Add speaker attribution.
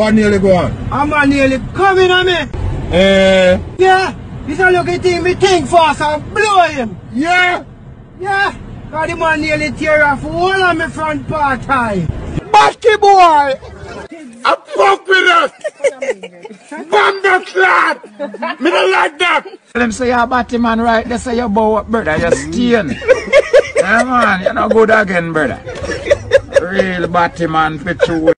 Speaker 1: What nearly go on?
Speaker 2: A nearly coming on me.
Speaker 1: Eh,
Speaker 2: Yeah. This a look at him, me think fast and blow him.
Speaker 1: yeah.
Speaker 2: Yeah. Cause the man nearly tear off all of my front part eye.
Speaker 1: Batty boy! I fuck with us! Bamba clap! Me don't like that!
Speaker 3: Tell him say you're a batty man right there, say you bow up, brother, you're stain. yeah man, you're not good again, brother. Real batty man, picture